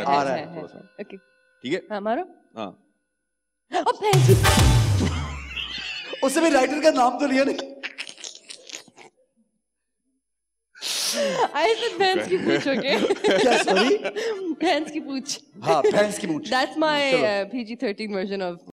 है आ रहा है थोड़ा सा। ओके। ठीक है? हाँ मारो। हाँ। ओ भैंस उससे भी राइटर का नाम तो लिया नहीं। आई सेड भैंस की पूछ ओके। क्या सॉरी भैंस की पूछ। हाँ भैंस की पूछ। That's my PG 13 version of